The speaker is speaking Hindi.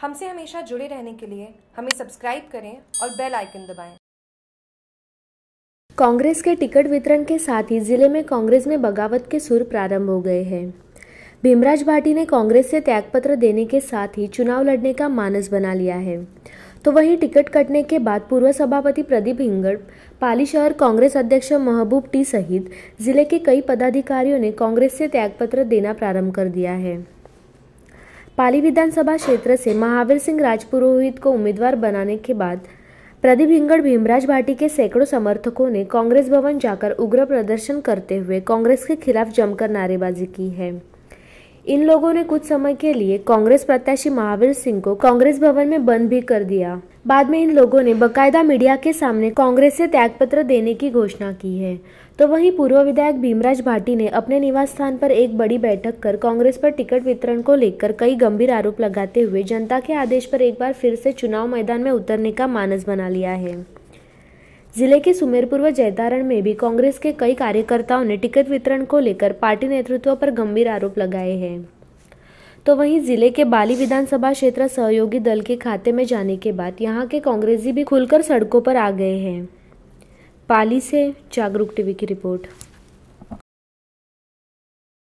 हमसे हमेशा जुड़े रहने के लिए हमें सब्सक्राइब करें और बेल आइकन दबाएँ। कांग्रेस के टिकट वितरण के साथ ही ज़िले में कांग्रेस में बगावत के सुर प्रारंभ हो गए हैं। भीमराज भाटी ने कांग्रेस से त्यागपत्र देने के साथ ही चुनाव लड़ने का मानस बना लिया है। तो वहीं टिकट कटने के बाद पूर्व सभापति प्रदीप हिंगड़, पाली शहर कांग्रेस अध्यक्ष महबूब टी सहित ज़िले के कई पदाधिकारियों ने कांग्रेस से त्यागपत्र देना प्रारंभ कर दिया है। पाली विधानसभा क्षेत्र से महावीर सिंह राजपुरोहित को उम्मीदवार बनाने के बाद प्रदीप हिंगड़ भीमराज भाटी के सैकड़ों समर्थकों ने कांग्रेस भवन जाकर उग्र प्रदर्शन करते हुए कांग्रेस के खिलाफ जमकर नारेबाजी की है। इन लोगों ने कुछ समय के लिए कांग्रेस प्रत्याशी महावीर सिंह को कांग्रेस भवन में बंद भी कर दिया। बाद में इन लोगों ने बकायदा मीडिया के सामने कांग्रेस से त्यागपत्र देने की घोषणा की है। तो वहीं पूर्व विधायक भीमराज भाटी ने अपने निवास स्थान पर एक बड़ी बैठक कर कांग्रेस पर टिकट वितरण को लेकर कई गंभीर आरोप लगाते हुए जनता के आदेश पर एक बार फिर से चुनाव मैदान में उतरने का मानस बना लिया है। ज़िले के सुमेरपुर व जैतारण में भी कांग्रेस के कई कार्यकर्ताओं ने टिकट वितरण को लेकर पार्टी नेतृत्व पर गंभीर आरोप लगाए हैं। तो वहीं ज़िले के बाली विधानसभा क्षेत्र सहयोगी दल के खाते में जाने के बाद यहाँ के कांग्रेसी भी खुलकर सड़कों पर आ गए हैं। पाली से जागरूक टीवी की रिपोर्ट।